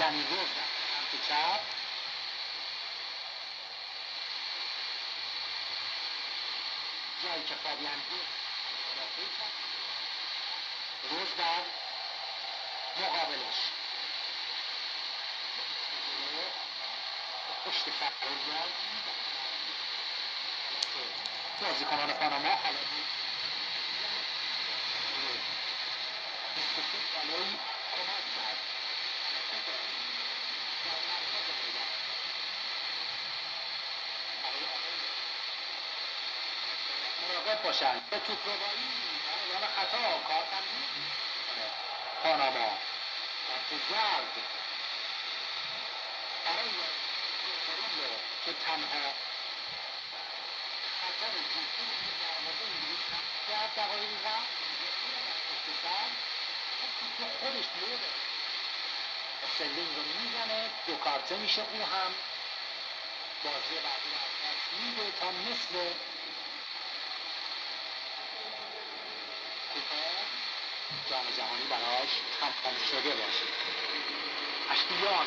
دنی روز سمت چپ جایی که فابیان روز در مقابلش پشت فرزاد بازیکنان پاناما حالا بود مراقب باشن. به توپ روایی اعلام خطا کار می‌کنه. پاناما. خط زرد. برای مورینیو که تنها خطر جدی در مورد انگلیس کرد دقایقی پشت سر تو خودش لوده استرلینگ رو می‌زنه دو کارته میشه او هم بازی بعدی رو از میده تا مثل جام جهانی براش تمام شده باشه. اشکیان